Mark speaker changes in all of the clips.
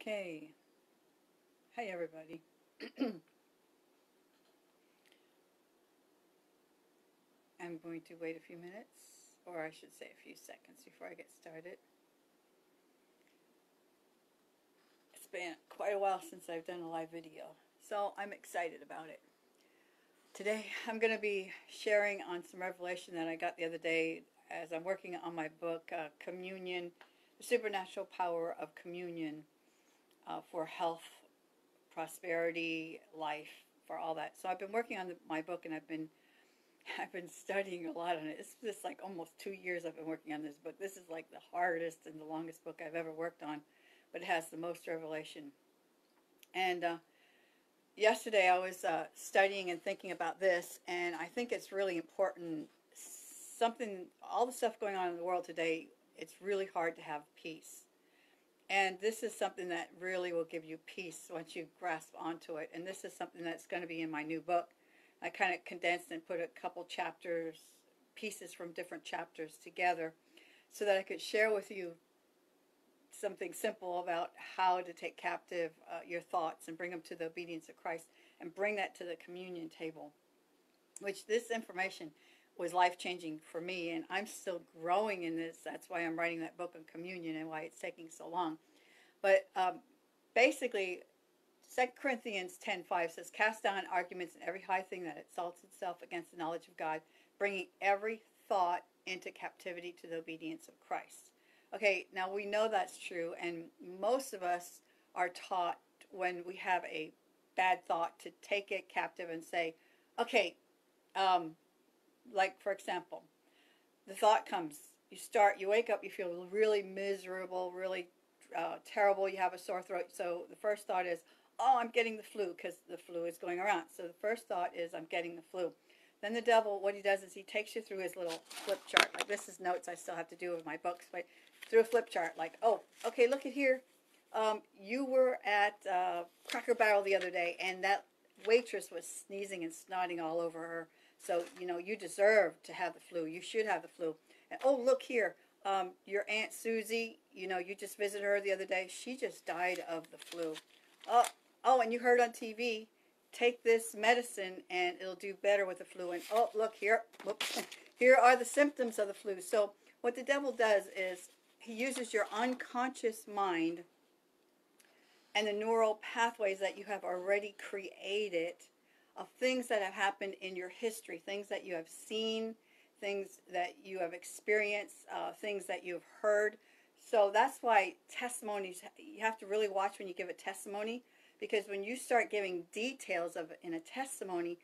Speaker 1: Okay. Hi, everybody. I'm going to wait a few minutes, or I should say a few seconds before I get started. It's been quite a while since I've done a live video, so I'm excited about it. Today, I'm going to be sharing on some revelation that I got the other day as I'm working on my book, uh, Communion, The Supernatural Power of Communion uh, for Health, Prosperity, Life, for all that. So I've been working on the, my book and I've been I've been studying a lot on it. It's just like almost two years I've been working on this book. This is like the hardest and the longest book I've ever worked on, but it has the most revelation. And uh, yesterday I was uh, studying and thinking about this, and I think it's really important. Something, all the stuff going on in the world today, it's really hard to have peace. And this is something that really will give you peace once you grasp onto it. And this is something that's going to be in my new book. I kind of condensed and put a couple chapters, pieces from different chapters together so that I could share with you something simple about how to take captive uh, your thoughts and bring them to the obedience of Christ and bring that to the communion table. Which this information was life changing for me, and I'm still growing in this. That's why I'm writing that book on communion and why it's taking so long. But um, basically, 2 Corinthians 10:5 says, "Cast down arguments and every high thing that exalts itself against the knowledge of God, bringing every thought into captivity to the obedience of Christ." Okay, now we know that's true, and most of us are taught when we have a bad thought to take it captive and say, "Okay, um, like for example, the thought comes, you start, you wake up, you feel really miserable, really uh, terrible, you have a sore throat. So the first thought is, oh, I'm getting the flu because the flu is going around. So the first thought is, I'm getting the flu. Then the devil, what he does is he takes you through his little flip chart. Like this is notes I still have to do with my books, but through a flip chart. Like, oh, okay, look at here. Um, you were at uh, Cracker Barrel the other day, and that waitress was sneezing and snotting all over her. So, you know, you deserve to have the flu. You should have the flu. And, oh, look here. Um, your Aunt Susie, you know, you just visited her the other day. She just died of the flu. Oh, oh, and you heard on TV, take this medicine and it'll do better with the flu. And, oh, look here. Whoops. Here are the symptoms of the flu. So, what the devil does is he uses your unconscious mind and the neural pathways that you have already created of things that have happened in your history, things that you have seen, things that you have experienced, uh, things that you've heard. So that's why testimonies, you have to really watch when you give a testimony because when you start giving details of in a testimony,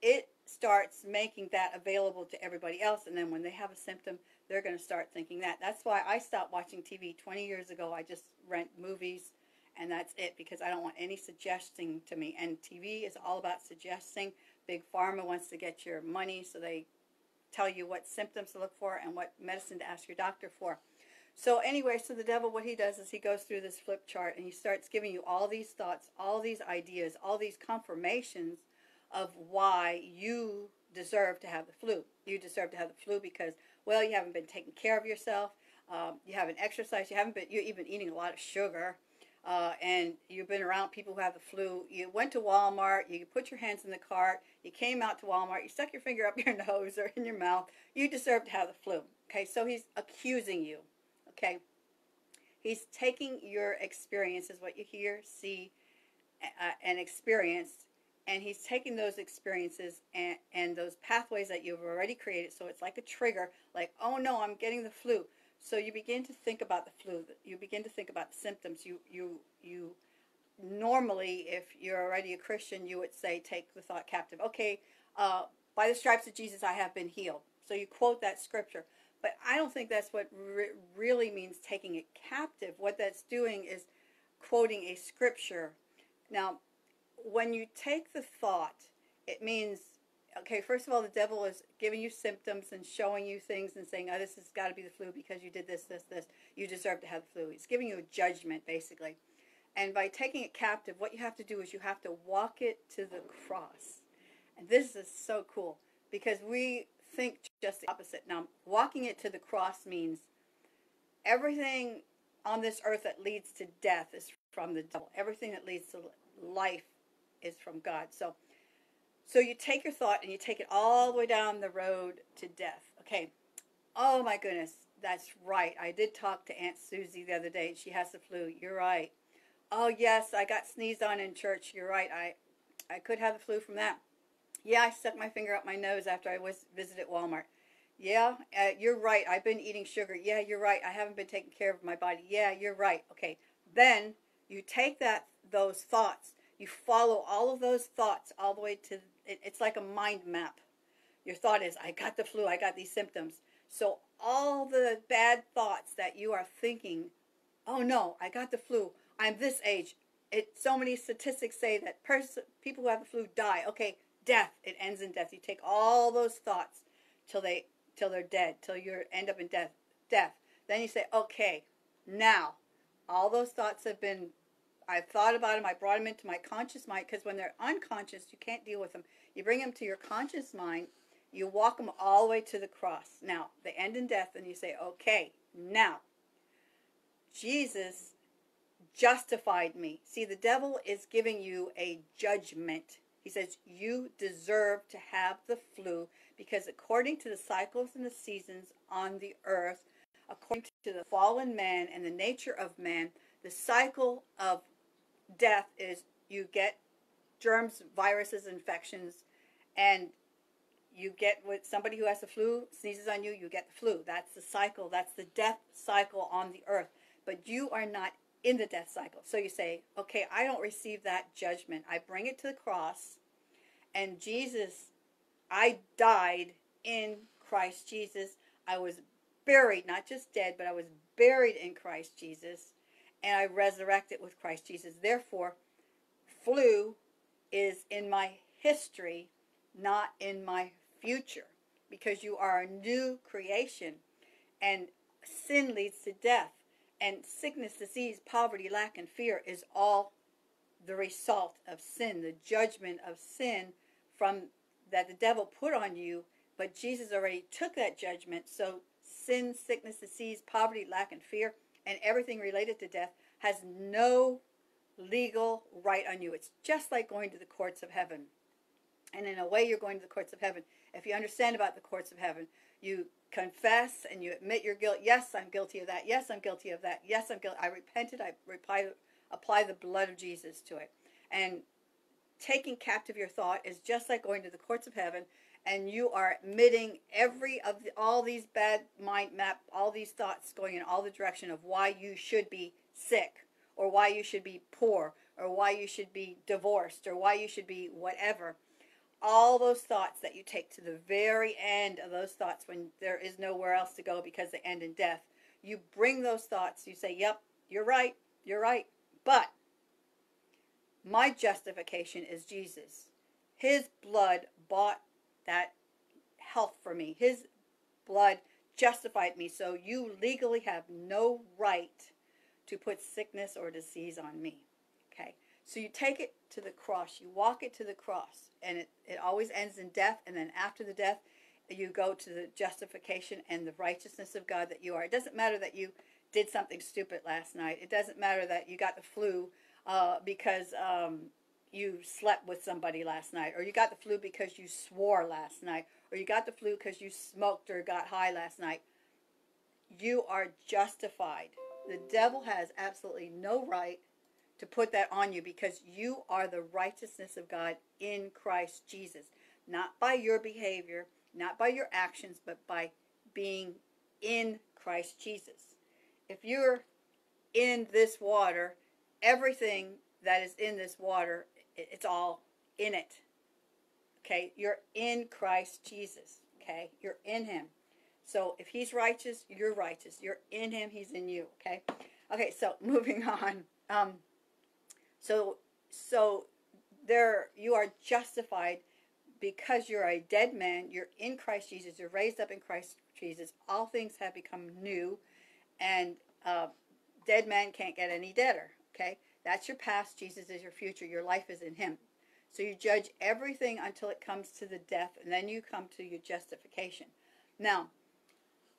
Speaker 1: it starts making that available to everybody else. And then when they have a symptom, they're going to start thinking that. That's why I stopped watching TV 20 years ago. I just rent movies and that's it because I don't want any suggesting to me. And TV is all about suggesting. Big Pharma wants to get your money, so they tell you what symptoms to look for and what medicine to ask your doctor for. So anyway, so the devil, what he does is he goes through this flip chart and he starts giving you all these thoughts, all these ideas, all these confirmations of why you deserve to have the flu. You deserve to have the flu because, well, you haven't been taking care of yourself. Um, you haven't exercised. You haven't been. You're even eating a lot of sugar uh, and you've been around people who have the flu, you went to Walmart, you put your hands in the cart, you came out to Walmart, you stuck your finger up your nose or in your mouth, you deserve to have the flu. Okay, so he's accusing you. Okay, he's taking your experiences, what you hear, see, uh, and experience, and he's taking those experiences and, and those pathways that you've already created. So it's like a trigger, like, oh no, I'm getting the flu. So you begin to think about the flu. You begin to think about the symptoms. You you you normally, if you're already a Christian, you would say, take the thought captive. Okay, uh, by the stripes of Jesus, I have been healed. So you quote that scripture. But I don't think that's what re- really means taking it captive. What that's doing is quoting a scripture. Now, when you take the thought, it means okay, first of all, the devil is giving you symptoms and showing you things and saying, oh, this has got to be the flu because you did this, this, this. You deserve to have the flu. He's giving you a judgment, basically. And by taking it captive, what you have to do is you have to walk it to the cross. And this is so cool because we think just the opposite. Now, walking it to the cross means everything on this earth that leads to death is from the devil. Everything that leads to life is from God. So, so you take your thought and you take it all the way down the road to death. Okay. Oh my goodness, that's right. I did talk to Aunt Susie the other day. and She has the flu. You're right. Oh yes, I got sneezed on in church. You're right. I, I could have the flu from that. Yeah, I stuck my finger up my nose after I was visited Walmart. Yeah, uh, you're right. I've been eating sugar. Yeah, you're right. I haven't been taking care of my body. Yeah, you're right. Okay. Then you take that those thoughts. You follow all of those thoughts all the way to it, it's like a mind map. Your thought is, I got the flu. I got these symptoms. So all the bad thoughts that you are thinking, oh no, I got the flu. I'm this age. It so many statistics say that pers- people who have the flu die. Okay, death. It ends in death. You take all those thoughts till they till they're dead, till you end up in death. Death. Then you say, okay, now all those thoughts have been. I've thought about them. I brought them into my conscious mind because when they're unconscious, you can't deal with them. You bring them to your conscious mind. You walk them all the way to the cross. Now they end in death, and you say, okay, now Jesus justified me. See, the devil is giving you a judgment. He says, You deserve to have the flu because according to the cycles and the seasons on the earth, according to the fallen man and the nature of man, the cycle of death is you get germs, viruses, infections, and you get with somebody who has the flu sneezes on you, you get the flu. That's the cycle. That's the death cycle on the earth. But you are not in the death cycle. So you say, okay, I don't receive that judgment. I bring it to the cross, and Jesus, I died in Christ Jesus. I was buried, not just dead, but I was buried in Christ Jesus, and I resurrected with Christ Jesus. Therefore, flu is in my history, not in my future, because you are a new creation, and sin leads to death and sickness, disease, poverty, lack, and fear is all the result of sin, the judgment of sin from that the devil put on you. But Jesus already took that judgment. So sin, sickness, disease, poverty, lack, and fear, and everything related to death has no legal right on you. It's just like going to the courts of heaven. And in a way, you're going to the courts of heaven. If you understand about the courts of heaven, you confess and you admit your guilt. Yes, I'm guilty of that. Yes, I'm guilty of that. Yes, I'm guilty. I repented. I apply the blood of Jesus to it. And taking captive your thought is just like going to the courts of heaven and you are admitting every of the, all these bad mind map, all these thoughts going in all the direction of why you should be sick or why you should be poor or why you should be divorced or why you should be whatever all those thoughts that you take to the very end of those thoughts when there is nowhere else to go because they end in death. You bring those thoughts, you say, Yep, you're right, you're right. But my justification is Jesus. His blood bought that health for me. His blood justified me. So you legally have no right to put sickness or disease on me. Okay? So you take it to the cross, you walk it to the cross, and it, it always ends in death. And then after the death, you go to the justification and the righteousness of God that you are. It doesn't matter that you did something stupid last night. It doesn't matter that you got the flu uh, because um, you slept with somebody last night, or you got the flu because you swore last night, or you got the flu because you smoked or got high last night. You are justified. The devil has absolutely no right to put that on you because you are the righteousness of God in Christ Jesus. Not by your behavior, not by your actions, but by being in Christ Jesus. If you're in this water, everything that is in this water, it's all in it. Okay? You're in Christ Jesus. Okay? You're in Him. So if He's righteous, you're righteous. You're in Him, He's in you. Okay? Okay, so moving on. Um, so so there you are justified because you're a dead man, you're in Christ Jesus, you're raised up in Christ Jesus. All things have become new, and uh, dead man can't get any deader. Okay, that's your past. Jesus is your future. Your life is in Him. So you judge everything until it comes to the death, and then you come to your justification. Now,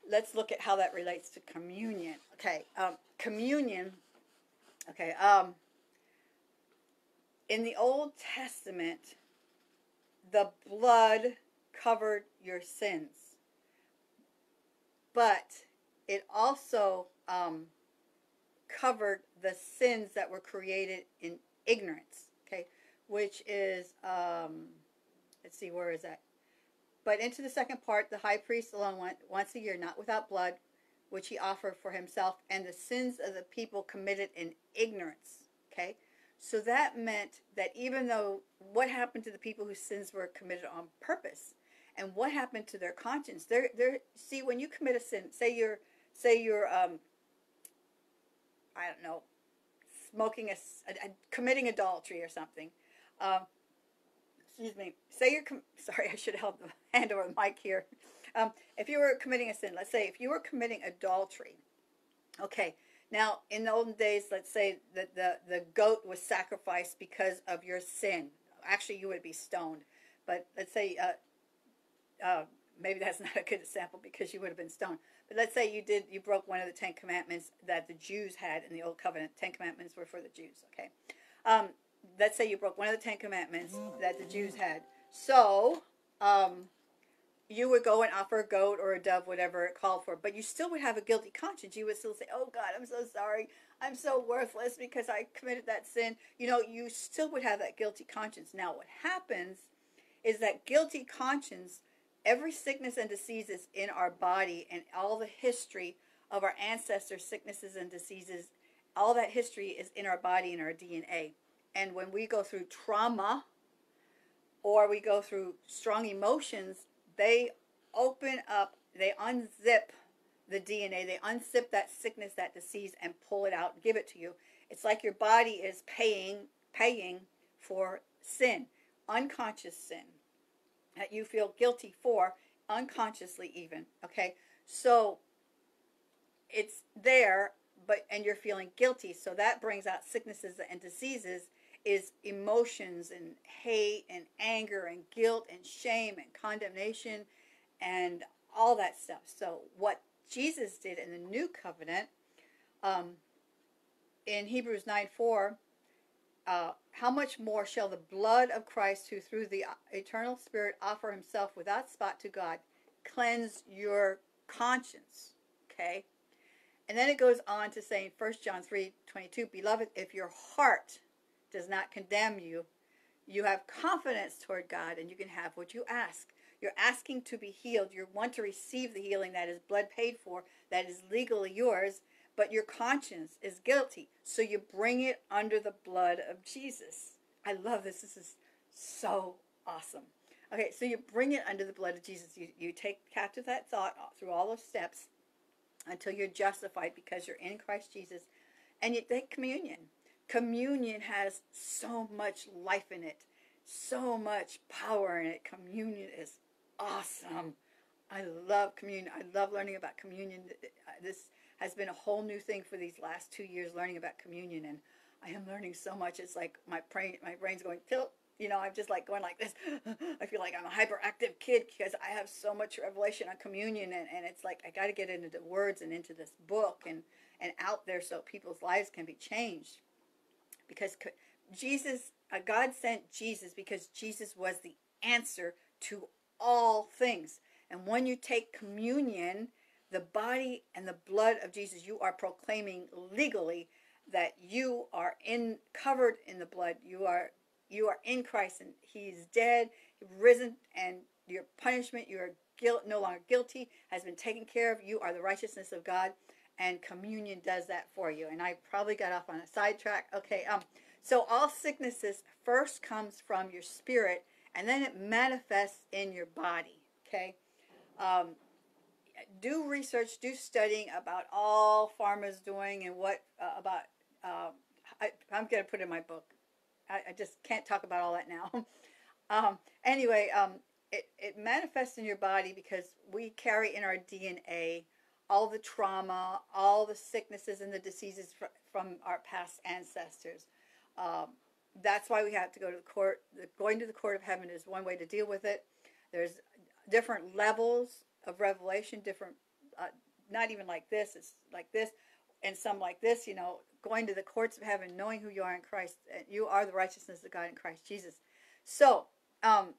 Speaker 1: let's look at how that relates to communion. Okay, um, communion. Okay. Um, in the Old Testament, the blood covered your sins, but it also um, covered the sins that were created in ignorance. Okay, which is um, let's see, where is that? But into the second part, the high priest alone went once a year, not without blood, which he offered for himself and the sins of the people committed in ignorance. Okay, so that meant that even though what happened to the people whose sins were committed on purpose, and what happened to their conscience? They're, they're, see, when you commit a sin, say you're, say you're, um, I don't know, smoking a, a, a committing adultery or something. Um, excuse me. Say you're, sorry, I should the hand over the mic here. Um, if you were committing a sin, let's say if you were committing adultery, okay. Now, in the olden days, let's say that the, the goat was sacrificed because of your sin. Actually, you would be stoned. But let's say uh, uh, maybe that's not a good example because you would have been stoned. Let's say you did you broke one of the Ten Commandments that the Jews had in the Old Covenant. Ten Commandments were for the Jews. Okay. Um, let's say you broke one of the Ten Commandments that the Jews had. So um, you would go and offer a goat or a dove, whatever it called for, but you still would have a guilty conscience. You would still say, "Oh God, I'm so sorry. I'm so worthless because I committed that sin." You know, you still would have that guilty conscience. Now, what happens is that guilty conscience every sickness and diseases in our body and all the history of our ancestors' sicknesses and diseases, all that history is in our body and our DNA. And when we go through trauma or we go through strong emotions, they open up, they unzip the DNA, they unzip that sickness, that disease, and pull it out give it to you. It's like your body is paying paying for sin, unconscious sin that you feel guilty for, unconsciously even. Okay, so it's there, but and you're feeling guilty, so that brings out sicknesses and diseases. Is emotions and hate and anger and guilt and shame and condemnation and all that stuff. So, what Jesus did in the new covenant, um, in Hebrews 9 4, uh, how much more shall the blood of Christ, who through the eternal Spirit offer himself without spot to God, cleanse your conscience? Okay? And then it goes on to say in 1 John 3 22, Beloved, if your heart does not condemn you, you have confidence toward God and you can have what you ask. You're asking to be healed. You want to receive the healing that is blood paid for, that is legally yours, but your conscience is guilty. So you bring it under the blood of Jesus. I love this. This is so awesome. Okay, so you bring it under the blood of Jesus. You, you take captive that thought through all those steps until you're justified because you're in Christ Jesus. And you take communion. Communion has so much life in it, so much power in it. Communion is awesome. I love communion. I love learning about communion. This has been a whole new thing for these last two years learning about communion and I am learning so much. It's like my brain, my brain's going tilt. You know, I'm just like going like this. I feel like I'm a hyperactive kid because I have so much revelation on communion, and, and it's like I got to get into the words and into this book and and out there so people's lives can be changed. Because Jesus, uh, God sent Jesus because Jesus was the answer to all things. And when you take communion, the body and the blood of Jesus, you are proclaiming legally that you are in covered in the blood. You are you are in Christ and He's dead, risen, and your punishment, your guilt, no longer guilty, has been taken care of. You are the righteousness of God, and communion does that for you. And I probably got off on a sidetrack. Okay, um, so all sicknesses first comes from your spirit, and then it manifests in your body. Okay, um, do research, do studying about all pharma's doing and what uh, about. Uh, I, am going to put in my book. I, I, just can't talk about all that now. um, anyway, um, it, it manifests in your body because we carry in our DNA all the trauma, all the sicknesses and the diseases fr- from our past ancestors. Um, that's why we have to go to the court. The, going to the court of heaven is one way to deal with it. There's different levels of revelation, different, uh, not even like this, it's like this. and some like this, you know, going to the courts of heaven, knowing who you are in Christ. And you are the righteousness of God in Christ Jesus. So, um,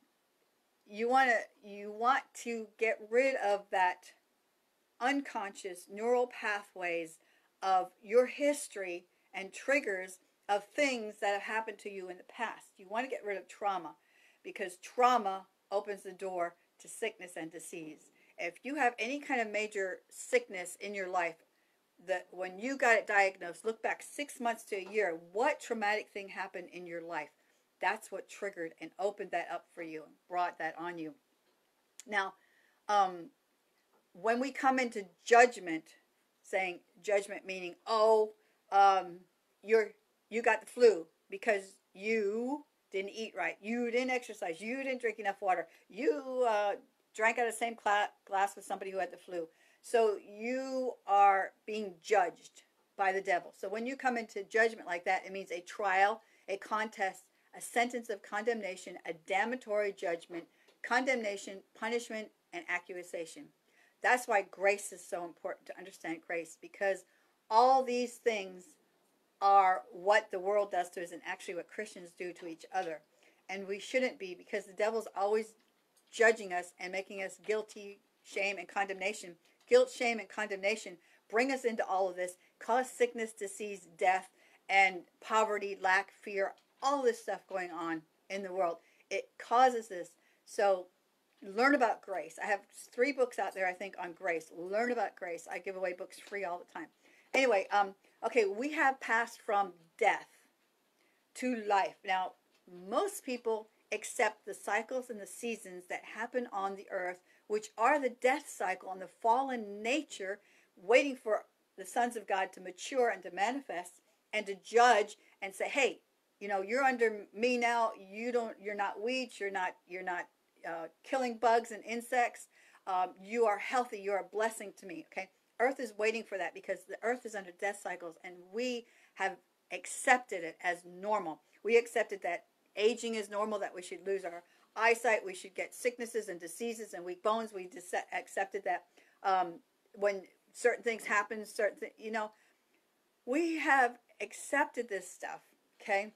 Speaker 1: you want to you want to get rid of that unconscious neural pathways of your history and triggers of things that have happened to you in the past. You want to get rid of trauma because trauma opens the door to sickness and disease. If you have any kind of major sickness in your life, that when you got it diagnosed, look back six months to a year, what traumatic thing happened in your life? That's what triggered and opened that up for you and brought that on you. Now, um, when we come into judgment, saying judgment meaning, oh, um, you're you got the flu because you didn't eat right, you didn't exercise, you didn't drink enough water, you uh, drank out of the same cla- glass with somebody who had the flu. So you are being judged by the devil. So when you come into judgment like that, it means a trial, a contest, a sentence of condemnation, a damnatory judgment, condemnation, punishment, and accusation. That's why grace is so important to understand grace because all these things are what the world does to us and actually what Christians do to each other. And we shouldn't be because the devil's always judging us and making us guilty, shame, and condemnation. Guilt, shame, and condemnation bring us into all of this, cause sickness, disease, death, and poverty, lack, fear, all this stuff going on in the world. It causes this. So learn about grace. I have three books out there, I think, on grace. Learn about grace. I give away books free all the time. Anyway, um, okay, we have passed from death to life. Now, most people accept the cycles and the seasons that happen on the earth, which are the death cycle and the fallen nature, waiting for the sons of God to mature and to manifest and to judge and say, hey, you know, you're under me now. You don't, you're not weeds. You're not, you're not uh, killing bugs and insects. Um, you are healthy. You're a blessing to me. Okay. Earth is waiting for that because the earth is under death cycles and we have accepted it as normal. We accepted that aging is normal, that we should lose our eyesight, we should get sicknesses and diseases and weak bones. We just accepted that um, when certain things happen, certain th- you know, we have accepted this stuff, okay?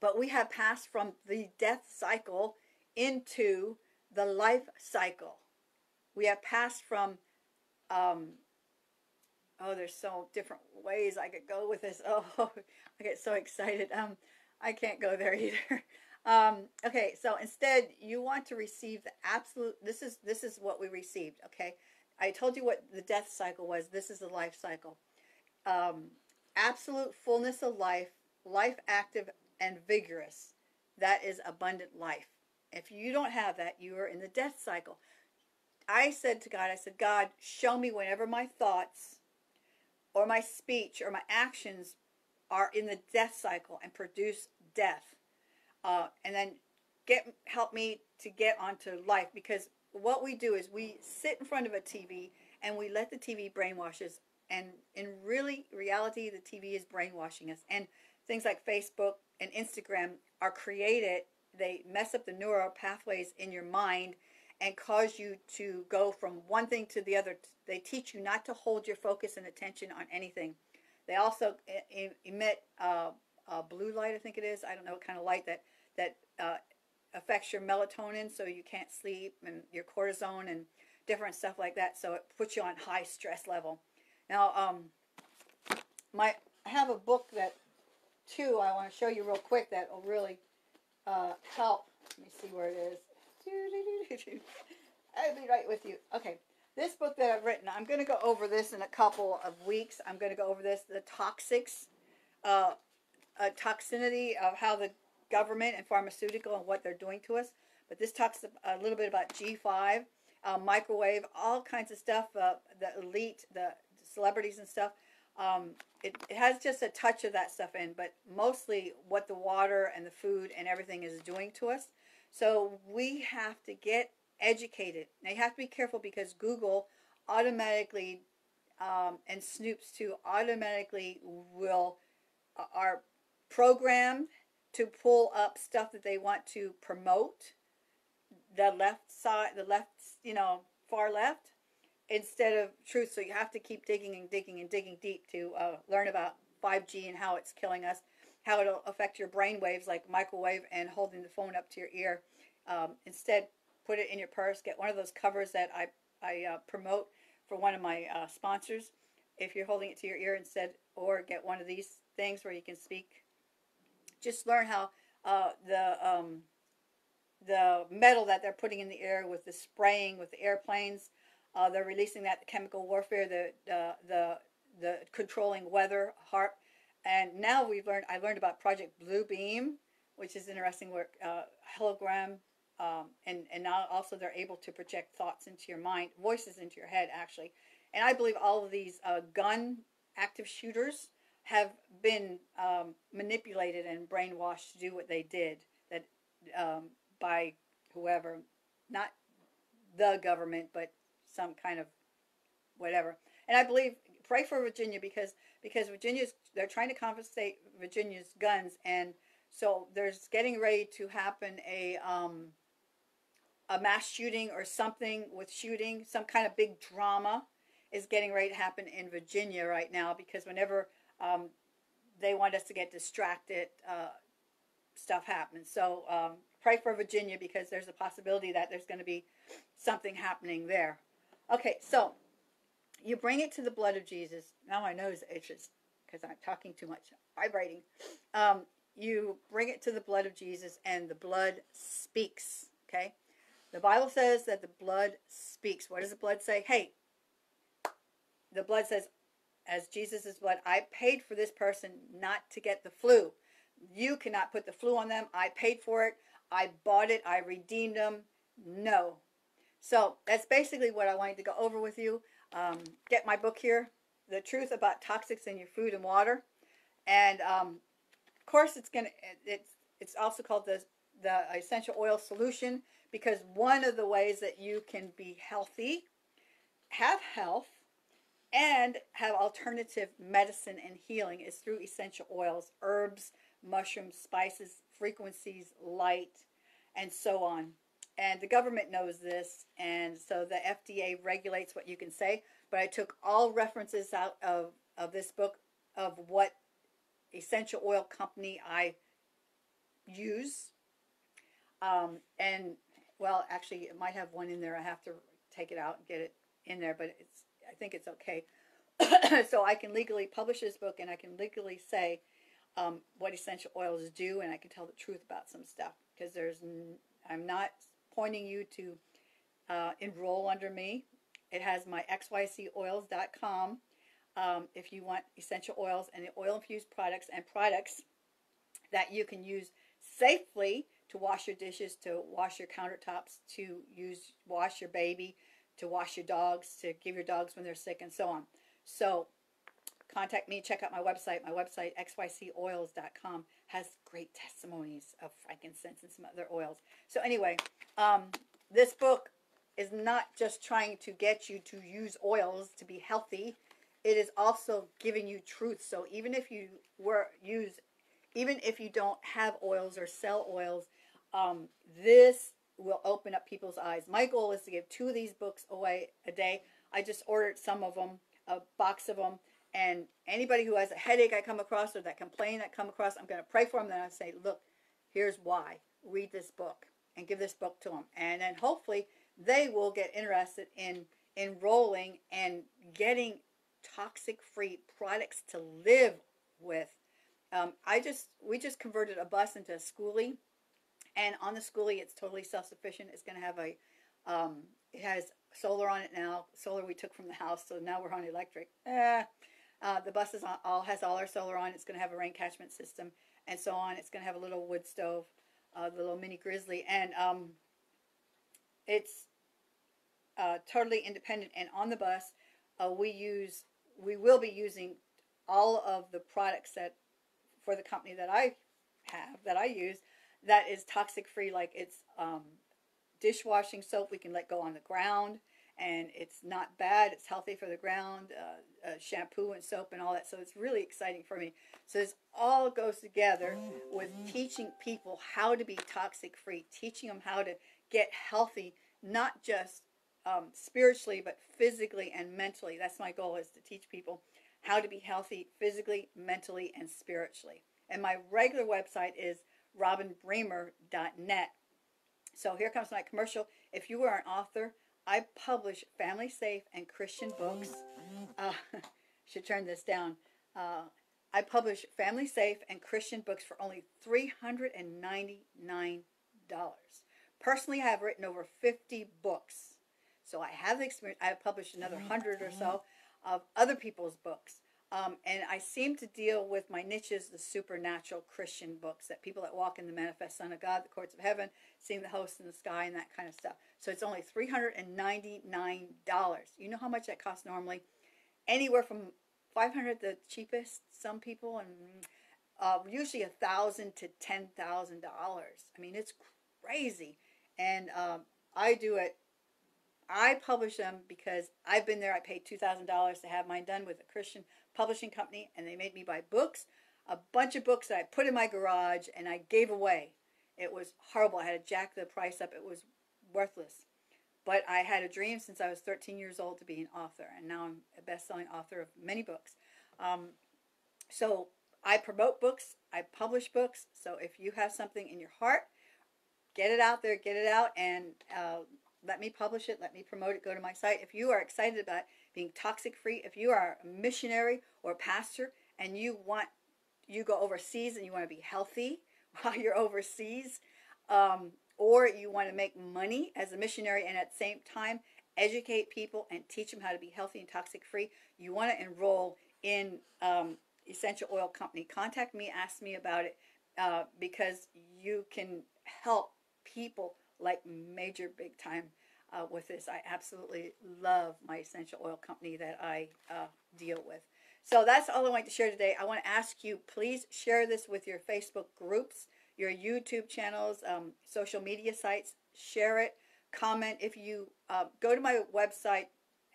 Speaker 1: But we have passed from the death cycle into the life cycle. We have passed from, um, oh, there's so different ways I could go with this. Oh, I get so excited. Um, I can't go there either. Um, okay, so instead, you want to receive the absolute. This is this is what we received. Okay, I told you what the death cycle was. This is the life cycle. Um, absolute fullness of life, life active and vigorous. That is abundant life. If you don't have that, you are in the death cycle. I said to God, I said, God, show me whenever my thoughts or my speech or my actions are in the death cycle and produce death. Uh, and then get help me to get onto life because what we do is we sit in front of a TV and we let the TV brainwash us. And in really reality, the TV is brainwashing us. And things like Facebook and Instagram are created. They mess up the neural pathways in your mind and cause you to go from one thing to the other. They teach you not to hold your focus and attention on anything. They also emit uh, blue light, I think it is. I don't know what kind of light that that uh, affects your melatonin, so you can't sleep, and your cortisone and different stuff like that. So it puts you on high stress level. Now, um, my I have a book that too I want to show you real quick that will really uh, help. Let me see where it is. I'll be right with you. Okay, this book that I've written, I'm going to go over this in a couple of weeks. I'm going to go over this, the toxics, uh, toxicity of how the government and pharmaceutical and what they're doing to us. But this talks a little bit about G5, uh, microwave, all kinds of stuff, uh, the elite, the celebrities and stuff. Um, it, it has just a touch of that stuff in, but mostly what the water and the food and everything is doing to us. So we have to get educated. Now you have to be careful because Google automatically um, and Snopes too automatically will uh, are programmed to pull up stuff that they want to promote. The left side, the left, you know, far left, instead of truth. So you have to keep digging and digging and digging deep to uh, learn about 5G and how it's killing us, how it'll affect your brain waves like microwave and holding the phone up to your ear. Um, instead, put it in your purse. Get one of those covers that I, I uh, promote for one of my uh, sponsors if you're holding it to your ear instead, or get one of these things where you can speak. Just learn how uh, the um, the metal that they're putting in the air with the spraying with the airplanes. Uh, they're releasing that chemical warfare, the the the, the controlling weather, HAARP, and now we've learned. I learned about Project Blue Beam, which is interesting work. Uh, hologram, um, and and now also they're able to project thoughts into your mind, voices into your head, actually. And I believe all of these uh, gun active shooters have been um, manipulated and brainwashed to do what they did. That um, by whoever, not the government, but some kind of whatever. And I believe pray for Virginia because because Virginia's they're trying to confiscate Virginia's guns, and so there's getting ready to happen a um, a mass shooting or something with shooting, some kind of big drama is getting ready to happen in Virginia right now because whenever um, they want us to get distracted, uh, stuff happens. So um, pray for Virginia because there's a possibility that there's going to be something happening there. Okay, so you bring it to the blood of Jesus. Now my nose itches because I'm talking too much, vibrating. Um, you bring it to the blood of Jesus, and the blood speaks. Okay, the Bible says that the blood speaks. What does the blood say? Hey, the blood says, as Jesus' blood, I paid for this person not to get the flu. You cannot put the flu on them. I paid for it. I bought it. I redeemed them. No. So that's basically what I wanted to go over with you. Um, get my book here, The Truth About Toxics in Your Food and Water. And um, of course, it's gonna it's it's also called the the essential oil solution because one of the ways that you can be healthy, have health, and have alternative medicine and healing is through essential oils, herbs, mushrooms, spices, frequencies, light, and so on. And the government knows this, and so the FDA regulates what you can say. But I took all references out of, of this book of what essential oil company I use. Um, and, well, actually, it might have one in there. I have to take it out and get it in there, but it's I think it's okay. so I can legally publish this book and I can legally say um, what essential oils do and I can tell the truth about some stuff because there's I'm not pointing you to uh, enroll under me. It has my xycoils.com um, if you want essential oils and the oil infused products and products that you can use safely to wash your dishes, to wash your countertops, to use wash your baby, to wash your dogs, to give your dogs when they're sick, and so on. So contact me, check out my website. My website, xycoils.com, has great testimonies of frankincense and some other oils. So, anyway, um, this book is not just trying to get you to use oils to be healthy, it is also giving you truth. So, even if you were use, even if you don't have oils or sell oils, um, this will open up people's eyes. My goal is to give two of these books away a day. I just ordered some of them, a box of them, and anybody who has a headache I come across or that complain I come across, I'm going to pray for them. Then I say, look, here's why. Read this book and give this book to them, and then hopefully they will get interested in enrolling and getting toxic-free products to live with. Um, I just we just converted a bus into a skoolie and on the skoolie, it's totally self-sufficient. It's going to have a, um, it has solar on it now. Solar we took from the house, so now we're on electric. Eh. Uh, the bus is all has all our solar on. It's going to have a rain catchment system and so on. It's going to have a little wood stove, uh, the little mini grizzly, and um, it's uh, totally independent. And on the bus, uh, we use we will be using all of the products that for the company that I have that I use that is toxic free. Like it's um, dishwashing soap we can let go on the ground, and it's not bad. It's healthy for the ground. Uh, uh, shampoo and soap and all that. So it's really exciting for me. So this all goes together with teaching people how to be toxic free, teaching them how to get healthy, not just um, spiritually, but physically and mentally. That's my goal is to teach people how to be healthy physically, mentally, and spiritually. And my regular website is robinbremer.net. So here comes my commercial. If you are an author, I publish family safe and Christian books. Uh, should turn this down. Uh, I publish family safe and Christian books for only $399. Personally, I have written over 50 books. So I have experience. I have published another 100 or so of other people's books. Um, and I seem to deal with my niches, the supernatural Christian books that people that walk in the manifest Son of God, the courts of heaven, seeing the host in the sky, and that kind of stuff. So it's only $399. You know how much that costs normally? Anywhere from 500 the cheapest, some people, and uh, usually a thousand to ten thousand dollars. I mean, it's crazy, and um, I do it. I publish them because I've been there. I paid two thousand dollars to have mine done with a Christian publishing company, and they made me buy books, a bunch of books that I put in my garage and I gave away. It was horrible. I had to jack the price up. It was worthless. But I had a dream since I was 13 years old to be an author, and now I'm a best-selling author of many books. Um, so I promote books, I publish books. So if you have something in your heart, get it out there, get it out, and uh, let me publish it, let me promote it. Go to my site. If you are excited about being toxic free, if you are a missionary or a pastor and you want you go overseas and you want to be healthy while you're overseas, um, or you want to make money as a missionary and at the same time educate people and teach them how to be healthy and toxic free, you want to enroll in um, Essential Oil Company. Contact me, ask me about it uh, because you can help people like major big time uh, with this. I absolutely love my essential oil company that I uh, deal with. So that's all I want to share today. I want to ask you, please share this with your Facebook groups, your YouTube channels, um, social media sites. Share it. Comment. If you uh, go to my website,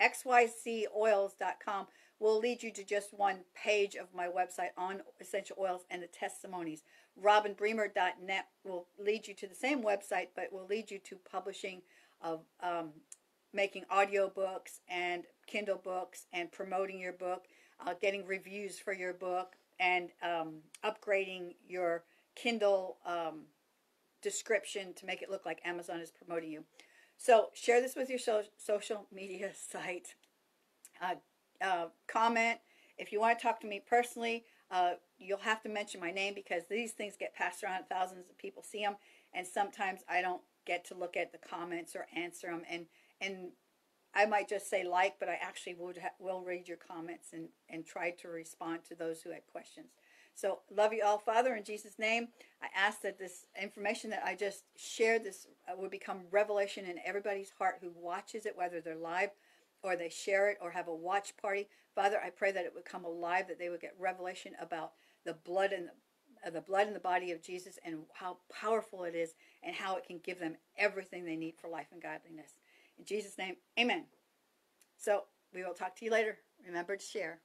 Speaker 1: xycoils.com, will lead you to just one page of my website on essential oils and the testimonies. RobinBremer.net will lead you to the same website, but will lead you to publishing of um, making audio books and Kindle books and promoting your book, uh, getting reviews for your book, and um, upgrading your Kindle um, description to make it look like Amazon is promoting you. So share this with your so social media site. Uh, uh, comment. If you want to talk to me personally, uh, you'll have to mention my name because these things get passed around. Thousands of people see them, and sometimes I don't get to look at the comments or answer them. And and I might just say like, but I actually would will read your comments and and try to respond to those who had questions. So love you all, Father, in Jesus' name. I ask that this information that I just shared this uh, would become revelation in everybody's heart who watches it, whether they're live or they share it or have a watch party. Father, I pray that it would come alive, that they would get revelation about the blood and the the blood in the body of Jesus and how powerful it is and how it can give them everything they need for life and godliness. In Jesus' name, amen. So we will talk to you later. Remember to share.